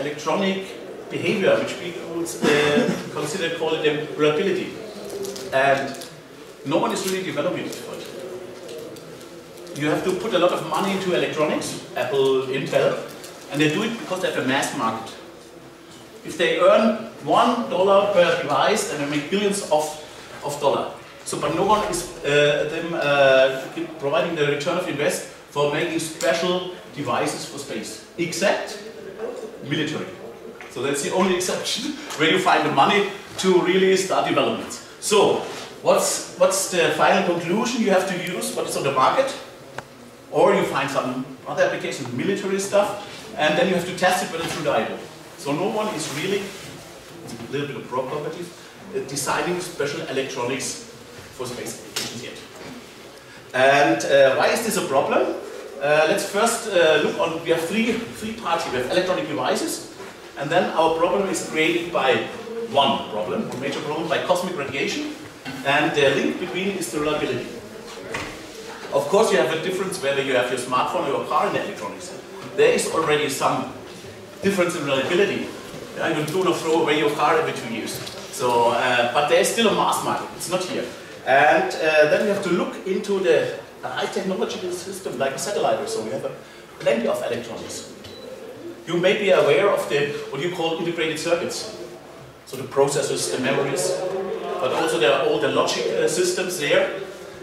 electronic behavior, which we uh, consider call it reliability. And no one is really developing it for it. You have to put a lot of money into electronics, Apple, Intel, and they do it because they have a mass market. If they earn one dollar per device, then they make billions of, of dollars. So, but no one is uh, them uh, providing the return of invest for making special devices for space, except military. So that's the only exception where you find the money to really start developments. So, what's what's the final conclusion you have to use? What is on the market? Or you find some other application, military stuff, and then you have to test it whether it's reliable. So no one is really, a little bit of properties, uh, designing special electronics for space applications yet. And uh, why is this a problem? Uh, let's first uh, look on, we have three, three parts here. We have electronic devices, and then our problem is created by one problem, one major problem, by cosmic radiation, and the link between is the reliability. Of course, you have a difference whether you have your smartphone or your car in electronics. There is already some difference in reliability. Yeah, you do not throw away your car every two years. So, uh, but there is still a mass market. It's not here. And uh, then you have to look into the high technological system like a satellite or so. We have a, plenty of electronics. You may be aware of the what you call integrated circuits. So the processors, the memories, but also there are all the logic uh, systems there.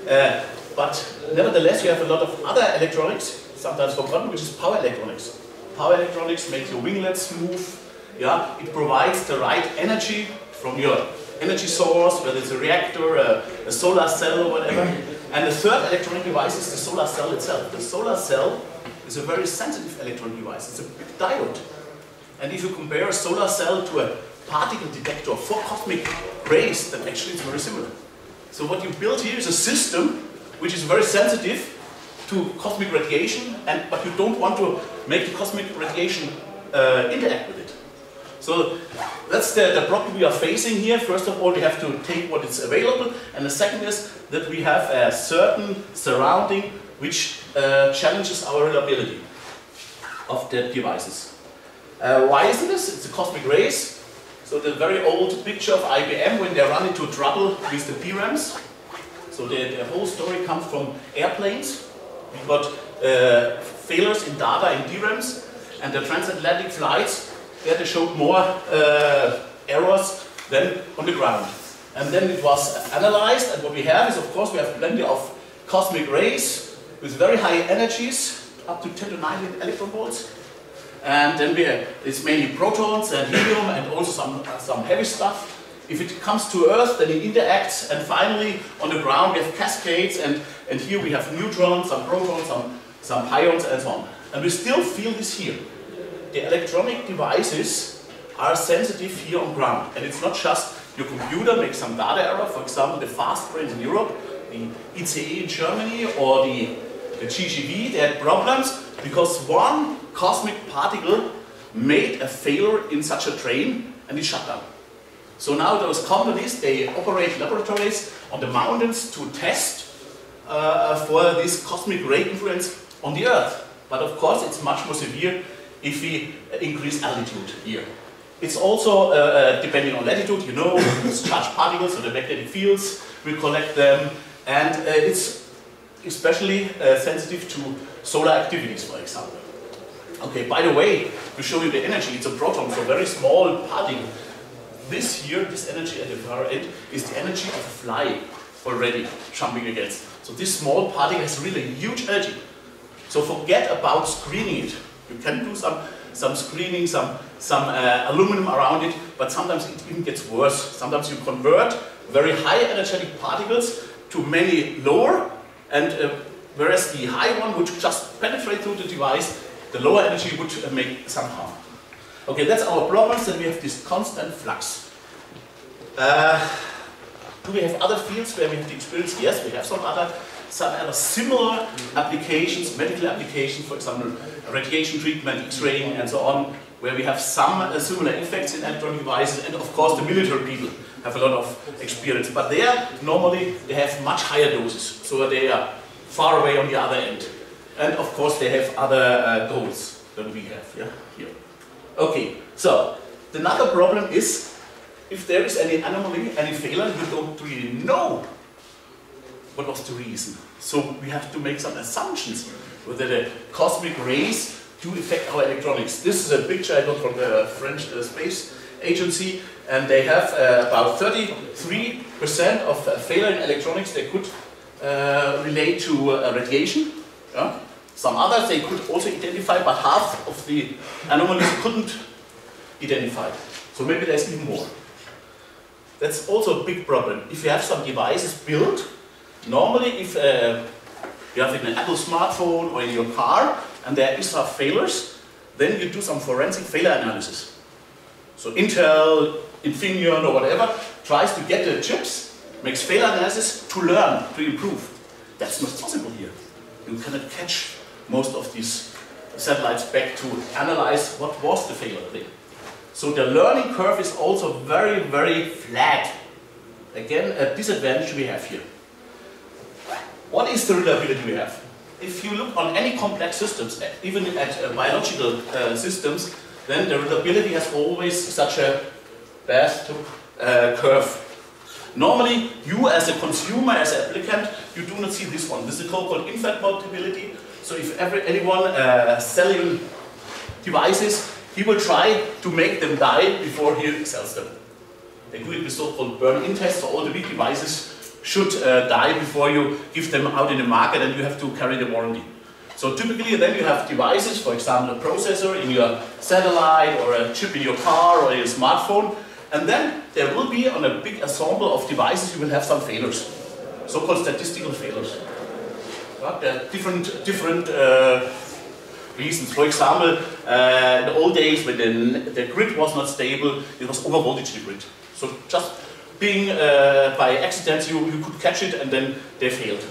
Uh, but nevertheless, you have a lot of other electronics, sometimes forgotten, which is power electronics. Power electronics makes your winglets move. Yeah, it provides the right energy from your energy source, whether it's a reactor, a, a solar cell, or whatever. And the third electronic device is the solar cell itself. The solar cell is a very sensitive electronic device. It's a big diode. And if you compare a solar cell to a particle detector for cosmic rays, then actually it's very similar. So what you build here is a system which is very sensitive to cosmic radiation, and but you don't want to make the cosmic radiation uh, interact with it. So that's the, the problem we are facing here. First of all, we have to take what is available, and the second is that we have a certain surrounding which uh, challenges our reliability of the devices. Uh, why is this? It's a cosmic rays. So the very old picture of IBM when they run into trouble with the DRAMs, so the, the whole story comes from airplanes. We got uh, failures in data in DRAMs, and the transatlantic flights, there they showed more uh, errors than on the ground. And then it was analyzed, and what we have is, of course, we have plenty of cosmic rays with very high energies, up to 10 to 19 electron volts. And then we have, it's mainly protons and helium and also some, some heavy stuff. If it comes to Earth, then it interacts, and finally, on the ground, we have cascades, and, and here we have neutrons, some protons, some, some pions, and so on. And we still feel this here. The electronic devices are sensitive here on ground, and it's not just your computer makes some data error, for example, the fast trains in Europe, the ICE in Germany, or the, the TGV, they had problems because one cosmic particle made a failure in such a train and it shut down. So now those companies, they operate laboratories on the mountains to test uh, for this cosmic ray influence on the Earth. But of course, it's much more severe if we increase altitude here. It's also, uh, uh, depending on latitude, you know, it's charged particles, so the magnetic fields we collect them, and uh, it's especially uh, sensitive to solar activities, for example. Okay, by the way, to show you the energy, it's a proton, so very small particle this here, this energy at the far end, is the energy of a fly already jumping against. So this small particle has really huge energy. So forget about screening it. You can do some, some screening, some, some uh, aluminum around it, but sometimes it even gets worse. Sometimes you convert very high energetic particles to many lower, and uh, whereas the high one would just penetrate through the device, the lower energy would uh, make some harm. Okay, that's our problems, and we have this constant flux. Uh, do we have other fields where we have the experience? Yes, we have some other, some other similar applications, medical applications, for example, radiation treatment, X-raying, and so on, where we have some uh, similar effects in electronic devices, and of course the military people have a lot of experience. But there, normally, they have much higher doses, so they are far away on the other end. And of course, they have other uh, goals than we have yeah, here. Okay, so the another problem is if there is any anomaly, any failure, you don't really know what was the reason. So we have to make some assumptions whether the cosmic rays do affect our electronics. This is a picture I got from the French uh, Space Agency, and they have uh, about 33% of uh, failure in electronics they could uh, relate to uh, radiation. Yeah? Some others they could also identify, but half of the anomalies couldn't identify. So maybe there's even more. That's also a big problem. If you have some devices built, normally if uh, you have an Apple smartphone or in your car and there is some failures, then you do some forensic failure analysis. So Intel, Infineon or whatever tries to get the chips, makes failure analysis to learn, to improve. That's not possible here. You cannot catch most of these satellites back to analyze what was the failure thing. So the learning curve is also very, very flat. Again, a disadvantage we have here. What is the reliability we have? If you look on any complex systems, even at uh, biological uh, systems, then the reliability has always such a bathtub uh, curve. Normally, you as a consumer, as an applicant, you do not see this one. This is called infant mortality. So if anyone uh, selling devices he will try to make them die before he sells them. They do it with so-called burn-in tests, so all the big devices should uh, die before you give them out in the market and you have to carry the warranty. So typically then you have devices, for example a processor in your satellite or a chip in your car or your smartphone, and then there will be on a big ensemble of devices you will have some failures, so-called statistical failures. Right? There are different, different uh, reasons. For example, uh, in the old days when the, the, grid was not stable, it was over voltage the grid. So just being uh, by accident, you, you could catch it and then they failed.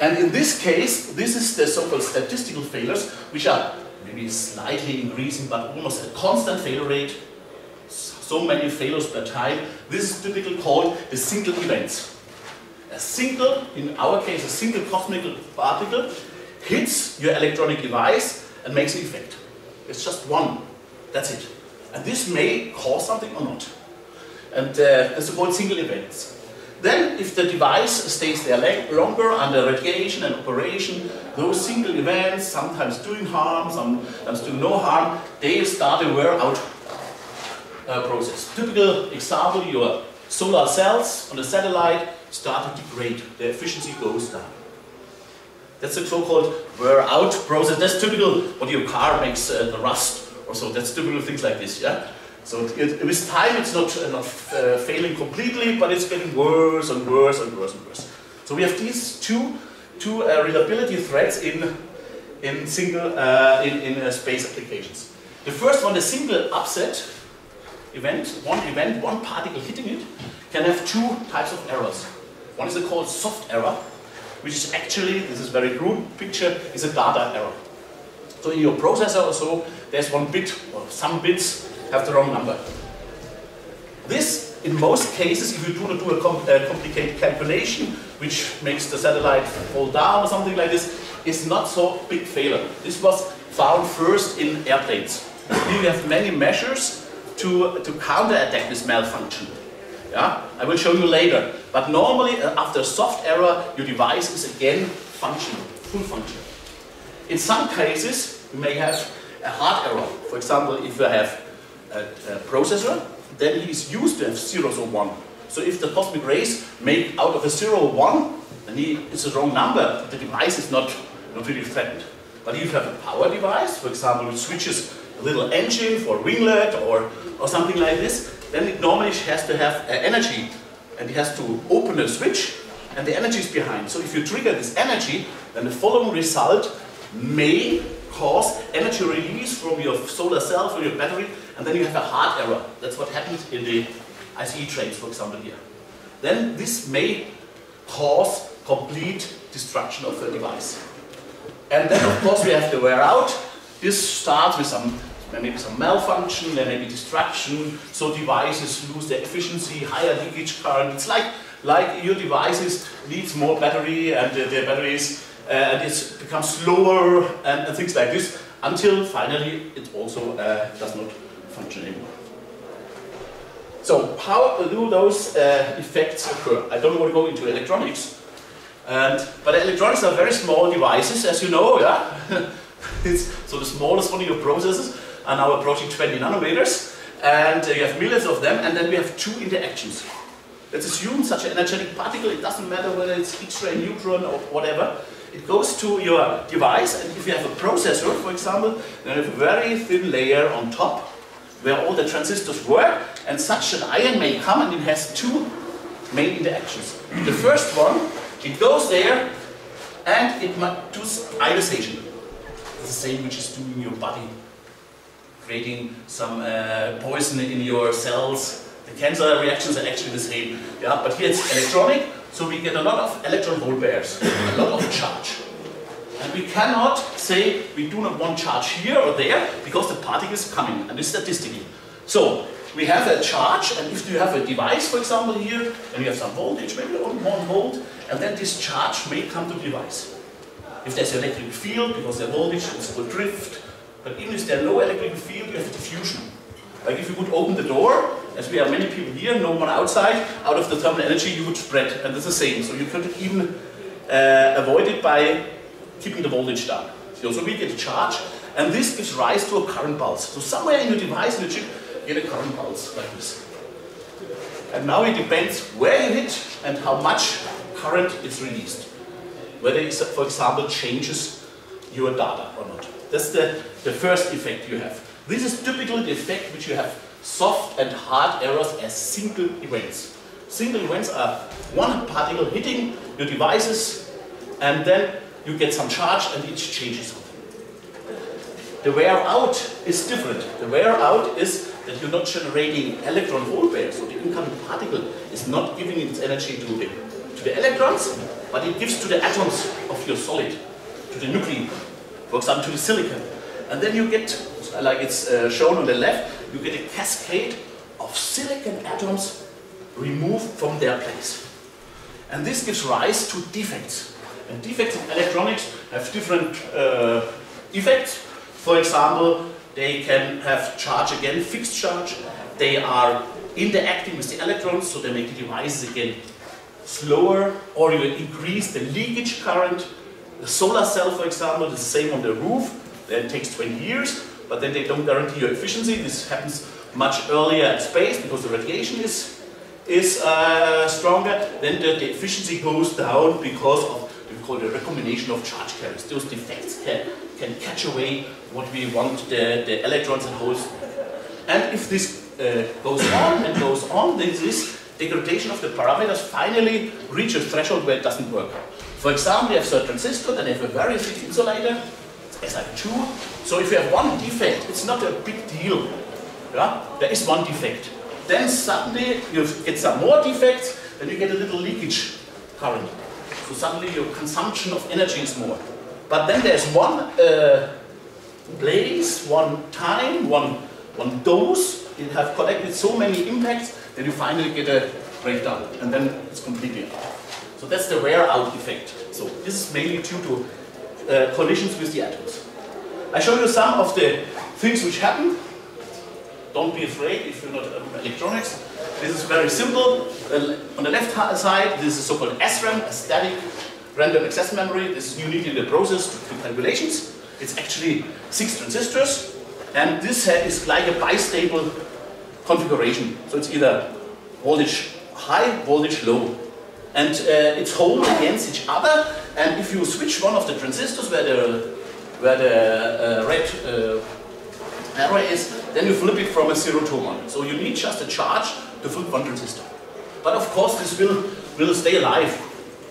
And in this case, this is the so-called statistical failures, which are maybe slightly increasing, but almost a constant failure rate. So many failures per time. This is typically called the single events. A single, in our case, a single cosmic particle hits your electronic device and makes an effect. It's just one. That's it. And this may cause something or not. And uh, called single events. Then, if the device stays there longer under radiation and operation, those single events, sometimes doing harm, sometimes doing no harm, they start a wear out uh, process. Typical example, your solar cells on a satellite start to degrade. Their efficiency goes down. That's a so-called wear out process. That's typical what your car makes uh, the rust or so. That's typical things like this, yeah? So it, with time it's not, uh, not uh, failing completely, but it's getting worse and worse and worse and worse. So we have these two, two uh, reliability threats in, in single, uh, in, in uh, space applications. The first one, a single upset event, one event, one particle hitting it, can have two types of errors. One is called soft error, which is actually, this is very crude picture, is a data error. So in your processor or so, there's one bit, or some bits have the wrong number. This, in most cases, if you do not do a com uh, complicated calculation, which makes the satellite fall down or something like this, is not so big failure. This was found first in airplanes. Here we have many measures to, to counterattack this malfunction. Yeah? I will show you later. But normally, uh, after soft error, your device is again functional, full function. In some cases, you may have a hard error. For example, if you have processor, then he is used to have zeros or one. So if the cosmic rays make out of a zero or one, then he, it's a wrong number. The device is not, not really threatened. But if you have a power device, for example, which switches a little engine for winglet or, or something like this, then it normally has to have uh, energy and it has to open a switch and the energy is behind. So if you trigger this energy, then the following result may cause energy release from your solar cell, from your battery, and then you have a hard error. That's what happens in the ICE trains, for example, here. Then this may cause complete destruction of the device. And then, of course, we have the wear out. This starts with some there may be some malfunction, there may be distraction, so devices lose their efficiency, higher leakage current. It's like, like your devices needs more battery and uh, their batteries uh, and it becomes slower and, and, things like this until finally it also uh, does not function anymore. So how do those uh, effects occur? I don't want to go into electronics, and, but electronics are very small devices, as you know, yeah? so the smallest one of your processors are now approaching 20 nanometers, and uh, you have millions of them, and then we have two interactions. Let's assume such an energetic particle, it doesn't matter whether it's X-ray, neutron, or whatever, it goes to your device, and if you have a processor, for example, then you have a very thin layer on top, where all the transistors work, and such an ion may come and it has two main interactions. The first one, it goes there and it does ionization. It's the same which is doing your body, creating some uh, poison in your cells. The cancer reactions are actually the same. Yeah, but here it's electronic, so we get a lot of electron hole pairs, a lot of charge. And we cannot say we do not want charge here or there because the particle is coming, and it's statistical. So we have a charge, and if you have a device, for example, here, and you have some voltage, maybe on one volt, and then this charge may come to the device. If there's an electric field, because the voltage is called drift, but even if there's no electric field, you have diffusion. Like if you would open the door, as we have many people here, no one outside, out of the thermal energy you would spread, and it's the same. So you could even uh, avoid it by keeping the voltage down. So we get a charge, and this gives rise to a current pulse. So somewhere in your device, in the chip, you get a current pulse like this. And now it depends where you hit and how much current is released. Whether it, for example, changes your data or not. That's the, the first effect you have. This is typically the effect which you have soft and hard errors as single events. Single events are one particle hitting your devices and then you get some charge and it changes something. The wear out is different. The wear out is that you're not generating electron hole pairs, so the incoming particle is not giving its energy to the, to the electrons, but it gives to the atoms of your solid, to the nuclei, for example to the silicon. And then you get, like it's uh, shown on the left, you get a cascade of silicon atoms removed from their place. And this gives rise to defects. And defects in electronics have different uh, effects. For example, they can have charge again, fixed charge. They are interacting with the electrons, so they make the devices again slower, or you increase the leakage current. The solar cell, for example, is the same on the roof. Then it takes 20 years, but then they don't guarantee your efficiency. This happens much earlier in space because the radiation is, is uh, stronger. Then the, the efficiency goes down because of called a recombination of charge carriers. Those defects can, can catch away what we want the, the electrons and holes. And if this uh, goes on and goes on, then this degradation of the parameters finally reaches a threshold where it doesn't work. For example, you have a transistor, then you have a very thick insulator, SiO2. So if you have one defect, it's not a big deal. Yeah? There is one defect. Then suddenly you get some more defects, and you get a little leakage current. So suddenly your consumption of energy is more. But then there's one uh, place, one time, one, one dose, you have collected so many impacts that you finally get a breakdown, and then it's completely out. So that's the wear out effect. So this is mainly due to uh, collisions with the atoms. I show you some of the things which happen. Don't be afraid if you're not um, electronics. This is very simple. On the left side, this is so-called SRAM, a static random access memory. This is unique in the process to do calculations. It's actually six transistors, and this is like a bistable configuration. So it's either voltage high, voltage low. And uh, it's hold against each other, and if you switch one of the transistors where the, where the uh, red uh, arrow is, then you flip it from a 0 to 1. So you need just a charge to flip one transistor. But of course this will, will stay alive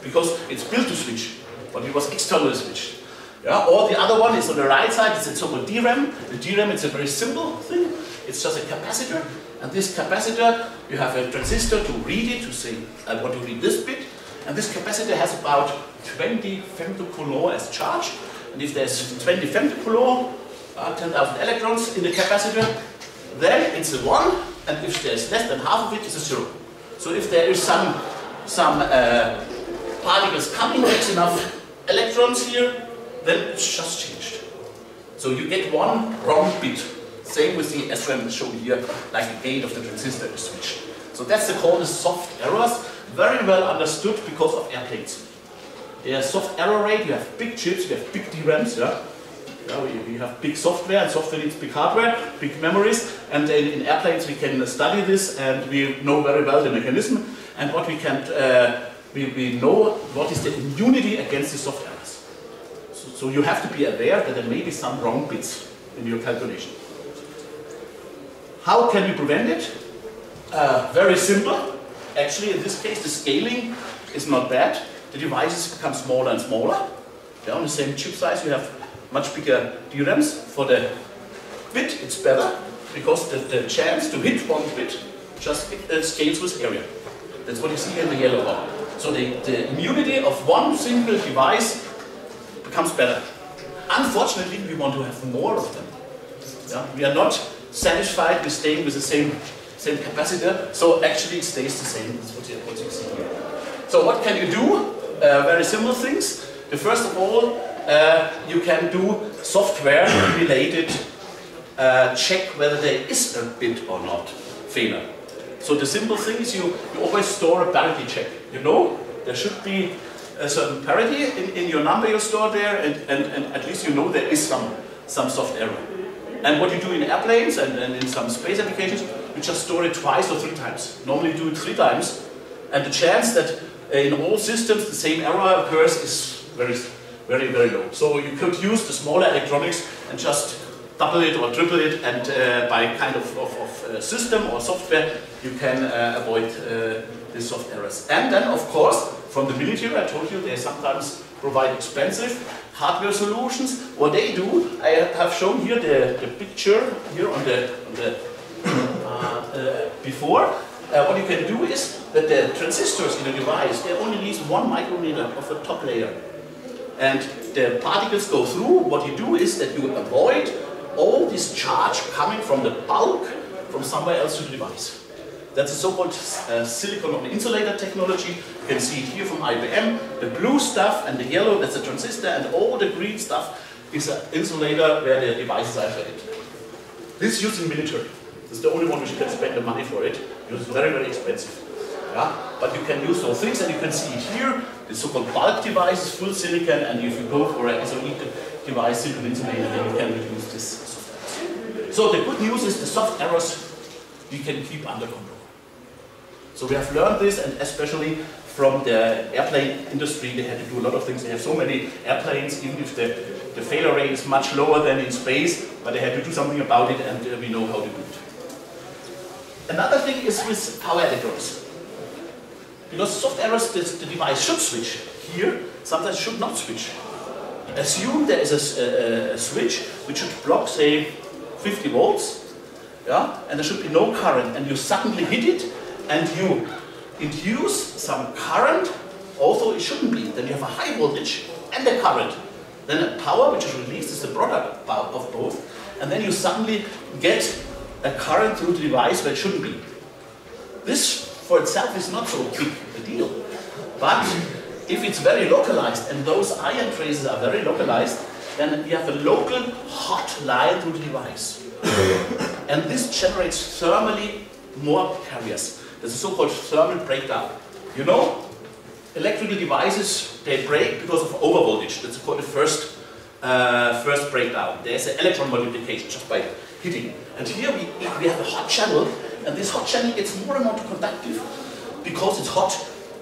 because it's built to switch, but it was externally switched. Yeah? Or the other one is on the right side, it's a so-called DRAM. The DRAM is a very simple thing. It's just a capacitor. And this capacitor, you have a transistor to read it, to say, I want to read this bit. And this capacitor has about 20 femtocoulomb as charge. And if there's 20 femtocoulomb, uh, 10,000 electrons in the capacitor, then it's a 1, and if there's less than half of it, it's a 0. So if there is some, some uh, particles coming with enough electrons here, then it's just changed. So you get one wrong bit. Same with the SRAM shown here, like the gate of the transistor is switched. So that's the called soft errors, very well understood because of airplanes. Are soft error rate, you have big chips, you have big DRAMs, yeah? Yeah we, we, have big software, and software needs big hardware, big memories, and in, in, airplanes we can study this, and we know very well the mechanism, and what we can, uh, we, we know what is the immunity against the soft errors. So, so you have to be aware that there may be some wrong bits in your calculation. How can we prevent it? Uh, very simple. Actually, in this case, the scaling is not bad. The devices become smaller and smaller. They're on the same chip size. You have much bigger DRAMs. For the bit, it's better because the, the chance to hit one bit just uh, scales with area. That's what you see in the yellow bar. So the, the immunity of one single device becomes better. Unfortunately, we want to have more of them. Yeah? We are not satisfied with staying with the same same capacitor, so actually it stays the same. That's what you, what you see here. So what can you do? Uh, very simple things. The first of all, you can do software-related uh, check whether there is a bit or not failure. So the simple thing is you, you always store a parity check. You know there should be a certain parity in, in your number you store there, and, and, and at least you know there is some, some soft error. And what you do in airplanes and, and in some space applications, you just store it twice or three times. Normally do it three times. And the chance that in all systems the same error occurs is very, very, very low. So you could use the smaller electronics and just double it or triple it and uh, by kind of, of, of uh, system or software you can uh, avoid uh, the soft errors. And then of course from the military I told you they sometimes provide expensive hardware solutions. What they do, I have shown here the, the picture here on the, on the uh, uh, before. Uh, what you can do is that the transistors in a device, they only need one micrometer of the top layer. And the particles go through. What you do is that you avoid all this charge coming from the bulk from somewhere else to the device. That's a so-called uh, silicon on insulator technology. You can see it here from IBM. The blue stuff and the yellow, that's a transistor, and all the green stuff is an insulator where the devices are embedded. This is used in military. This is the only one which you can spend the money for it. It's very, very expensive. Yeah? But you can use those things, and you can see here. The so-called bulk devices, full silicon, and if you go for a SOI device, silicon insulator, then you can reduce this. So the good news is the soft errors we can keep under control. So we have learned this, and especially from the airplane industry, they had to do a lot of things. They have so many airplanes, even if the, the failure rate is much lower than in space, but they had to do something about it, and uh, we know how to do it. Another thing is with power electrodes. Because soft errors, the, the device should switch. Here, sometimes should not switch. Assume there is a, a, a switch which should block, say, 50 volts, yeah, and there should be no current, and you suddenly hit it, and you induce some current, although it shouldn't be, then you have a high voltage and a current. Then a power which is released is the product of both, and then you suddenly get a current through the device where it shouldn't be. This for itself is not so big a deal. But if it's very localized, and those ion traces are very localized, then you have a local hot line through the device. and this generates thermally more carriers. There's a so-called thermal breakdown. You know, electrical devices, they break because of overvoltage. That's called the first, uh, first breakdown. There's an electron multiplication just by hitting. And here we, we have a hot channel, and this hot channel gets more and more conductive because it's hot.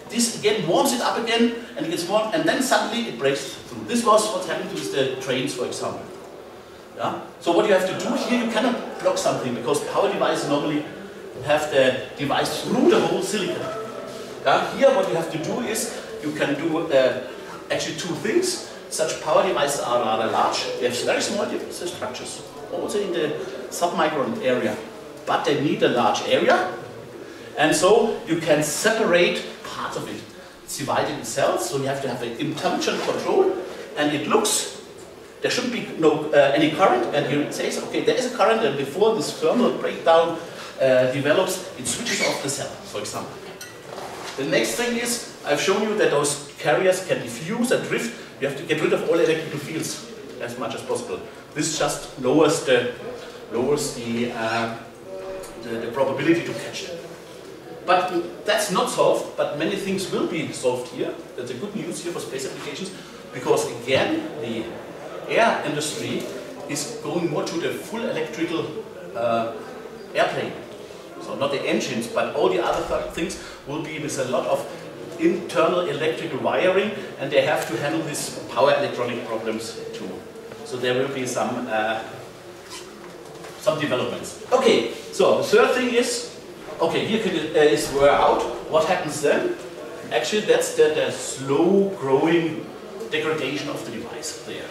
This again warms it up again, and it gets warm, and then suddenly it breaks through. This was what happened with the trains, for example. Yeah? So what you have to do here, you cannot block something because power devices normally have the device through the whole silicon. Yeah? Here what you have to do is you can do uh, actually two things. Such power devices are rather large. They have very small structures, also in the submicron area. But they need a large area. And so you can separate parts of it. It's divided in cells, so you have to have an intelligent control. And it looks, there shouldn't be no, uh, any current. And you says, okay, there is a current, and before this thermal breakdown uh, develops, it switches off the cell, for example. The next thing is, I've shown you that those carriers can diffuse and drift. You have to get rid of all electrical fields as much as possible. This just lowers the, lowers the, uh, the, the probability to catch them. But that's not solved, but many things will be solved here. That's a good news here for space applications, because again, the air industry is going more to the full electrical uh, airplane. So not the engines, but all the other th things will be with a lot of internal electrical wiring, and they have to handle these power electronic problems too. So there will be some uh, some developments. Okay, so the third thing is Okay, here uh, is wear out. What happens then? Actually, that's the, the slow growing degradation of the device there.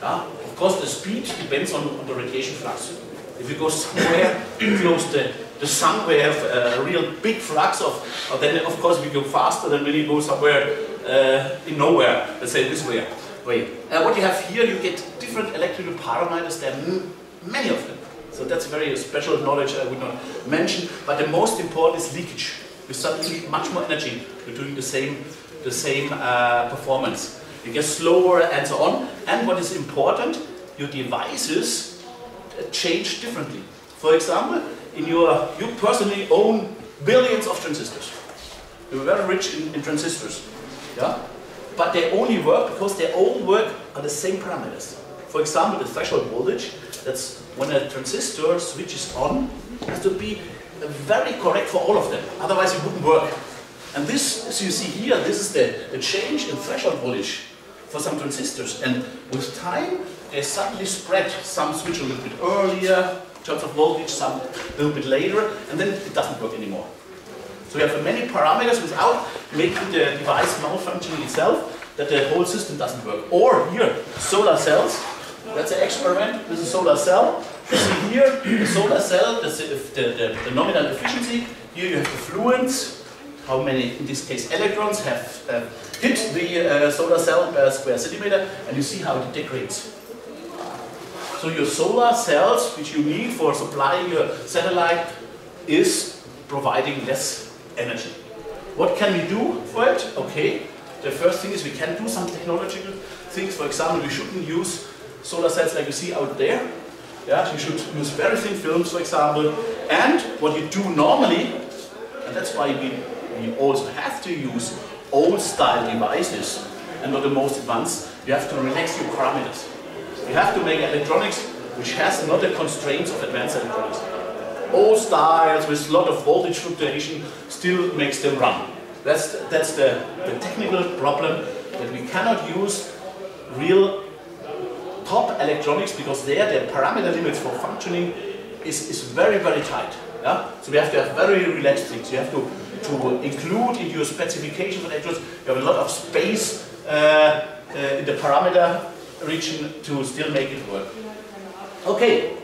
Yeah? Of course, the speed depends on, on the radiation flux. If you go somewhere close to sun where you have a real big flux of, then of course we go faster than when you go somewhere uh, in nowhere, let's say this way. way. Uh, what you have here, you get different electrical parameters, there are many of them. So that's very special knowledge I would not mention. But the most important is leakage. You suddenly need much more energy. You're doing the same, the same uh, performance. You get slower and so on. And what is important, your devices uh, change differently. For example, in your, you personally own billions of transistors. You're very rich in, in transistors. Yeah? But they only work because they all work on the same parameters. For example, the threshold voltage, that's when a transistor switches on, has to be very correct for all of them. Otherwise it wouldn't work. And this, as you see here, this is the, the change in threshold voltage for some transistors. And with time, they suddenly spread. Some switch a little bit earlier, terms of voltage, some little bit later, and then it doesn't work anymore. So you have many parameters without making the device malfunctioning itself, that the whole system doesn't work. Or here, solar cells, that's an experiment with a solar cell. You see here, the solar cell, the, the, the, the nominal efficiency. Here you have the fluence, how many, in this case, electrons have uh, hit the uh, solar cell per square centimeter, and you see how it degrades. So your solar cells, which you need for supplying your satellite, is providing less energy. What can we do for it? Okay, the first thing is we can do some technological things. For example, we shouldn't use solar cells like you see out there. Yeah, you should use very thin films, for example. And what you do normally, and that's why we, we also have to use old style devices and not the most advanced, you have to relax your parameters. You have to make electronics which has not the constraints of advanced electronics. Old styles with a lot of voltage fluctuation still makes them run. That's, that's the, the technical problem that we cannot use real top electronics because there the parameter limits for functioning is, is very, very tight. Yeah? So we have to have very relaxed things. You have to, to include in your specification for electrons, you have a lot of space uh, uh, in the parameter region to still make it work. Okay,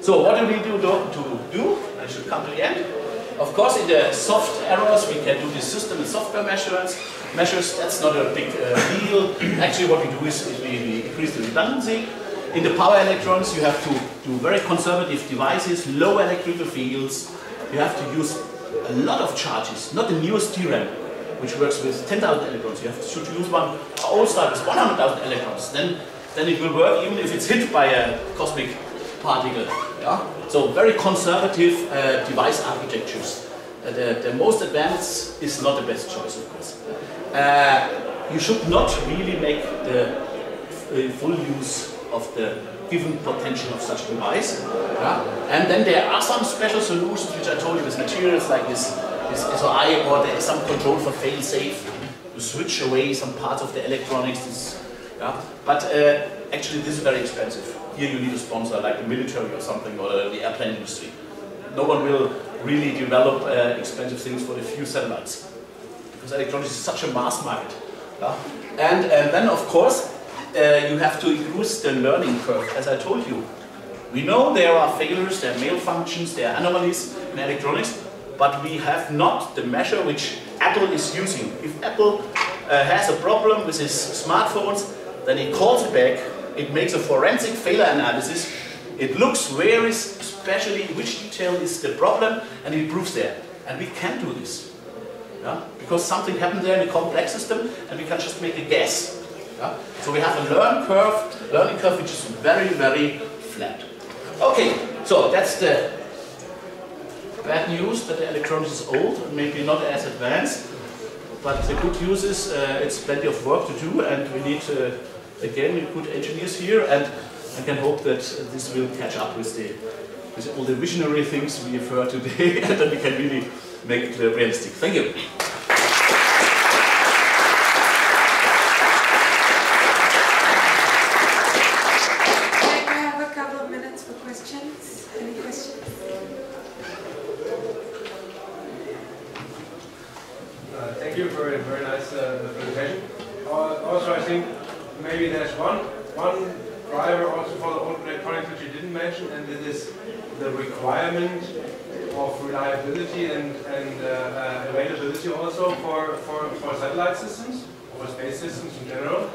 so what do we do to do? I should come to the end. Of course, in the soft errors, we can do the system and software measurements. Measures, that's not a big uh, deal. Actually, what we do is, is we, we, increase the redundancy. In the power electrons, you have to do very conservative devices, low electrical fields. You have to use a lot of charges, not the newest DRAM, which works with 10,000 electrons. You have to, use one old style with 100,000 electrons. Then, then it will work even if it's hit by a cosmic particle. Yeah? So very conservative uh, device architectures. Uh, the, the, most advanced is not the best choice, of course. Uh, you should not really make the uh, full use of the given potential of such device. Yeah? And then there are some special solutions which I told you with materials like this, this SOI or there is some control for fail-safe to switch away some parts of the electronics. This, yeah? But uh, actually this is very expensive here you need a sponsor like the military or something or the airplane industry. No one will really develop uh, expensive things for a few satellites because electronics is such a mass market. Yeah? And, and then of course uh, you have to increase the learning curve as I told you. We know there are failures, there are malfunctions, there are anomalies in electronics, but we have not the measure which Apple is using. If Apple uh, has a problem with its smartphones, then he calls it back it makes a forensic failure analysis. It looks where is, especially which detail is the problem, and it proves there. And we can do this. Yeah? Because something happened there in the complex system, and we can just make a guess. Yeah? So we have a learn curve, learning curve which is very, very flat. Okay, So that's the bad news that the electronics is old and maybe not as advanced. But the good news is uh, it's plenty of work to do and we need, uh, again, good engineers here and I can hope that this will catch up with, the, with all the visionary things we have heard today and that we can really make it realistic. Thank you for a very nice uh, presentation. Uh, also, I think maybe there's one one driver also for the old electronics which you didn't mention, and it is the requirement of reliability and, and uh, uh, availability also for, for, for satellite systems, or space systems in general.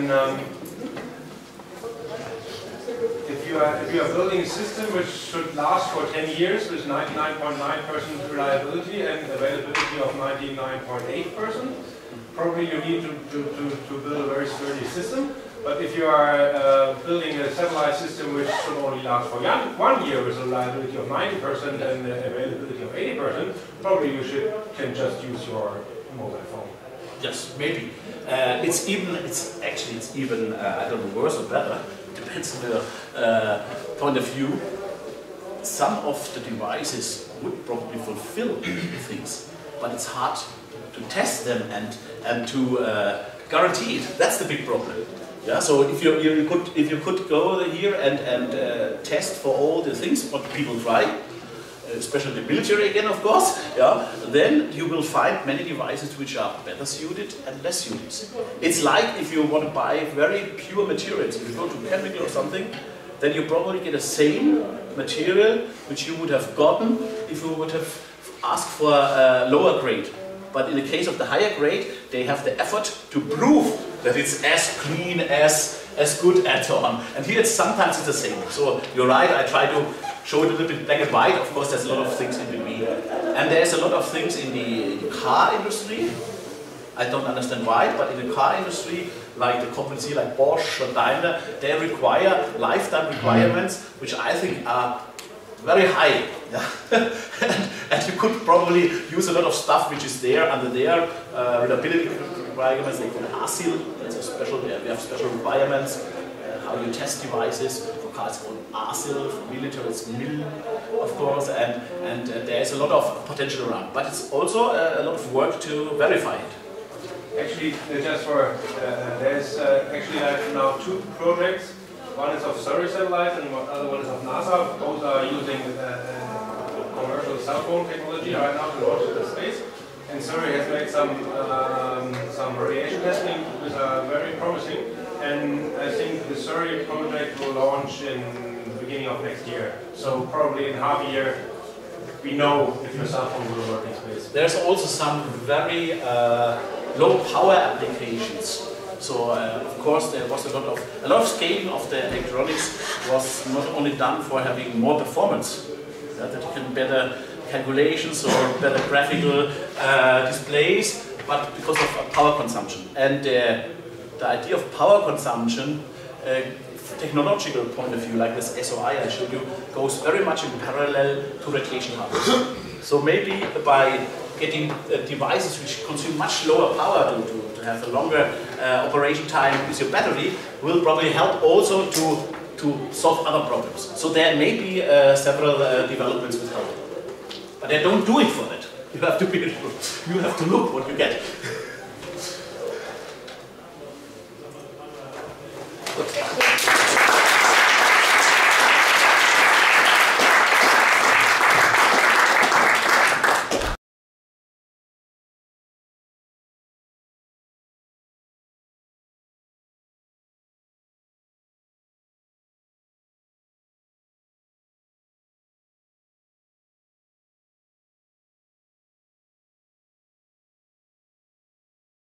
And um, if you are if you are building a system which should last for 10 years with 99.9% reliability and availability of 99.8%, probably you need to, to, to, to, build a very sturdy system. But if you are uh, building a satellite system which should only last for one year with a reliability of 90% and availability of 80%, probably you should can just use your mobile phone. Yes, maybe. Uh, it's even, it's actually, it's even, uh, I don't know, worse or better depends on the uh, point of view. Some of the devices would probably fulfill things, but it's hard to test them and and to uh, guarantee it. That's the big problem. Yeah. So if you you could if you could go here and and uh, test for all the things what people try, especially the military again, of course, yeah, then you will find many devices which are better suited and less suited. It's like if you want to buy very pure materials, if you go to chemical or something, then you probably get the same material which you would have gotten if you would have asked for a lower grade. But in the case of the higher grade, they have the effort to prove that it's as clean as as good so on. And here it's sometimes it's the same. So you're right, I try to show it a little bit black and white. Of course, there's a lot of things in between. And there's a lot of things in the car industry. I don't understand why, but in the car industry, like the companies like Bosch or Daimler, they require lifetime requirements, which I think are very high. And, and, you could probably use a lot of stuff which is there under their uh, reliability requirements. They call ASIL. That's a special. We have special requirements. Uh, how you test devices cars called for military it's MIL, of course, and, and uh, there's a lot of potential around. But it's also a, a lot of work to verify it. Actually, uh, just for, uh, there's uh, actually now two projects. One is of Surrey satellite and the other one is of NASA. Both are using uh, commercial cell phone technology right now to launch into space. And Surrey has made some um, some radiation testing, which are very promising and I think the Surrey project will launch in the beginning of next year. So probably in half a year, we know if your cell phone will work in space. There's also some very uh, low power applications. So uh, of course there was a lot of a lot of scaling of the electronics was not only done for having more performance, that you can better calculations or better graphical uh, displays, but because of power consumption. And uh, the idea of power consumption, uh, technological point of view, like this SOI I showed you, goes very much in parallel to radiation hardness. so maybe by getting uh, devices which consume much lower power to, to, to have a longer uh, operation time with your battery will probably help also to, to solve other problems. So there may be uh, several uh, developments with help. But they don't do it for that. You have to be, you have to look what you get.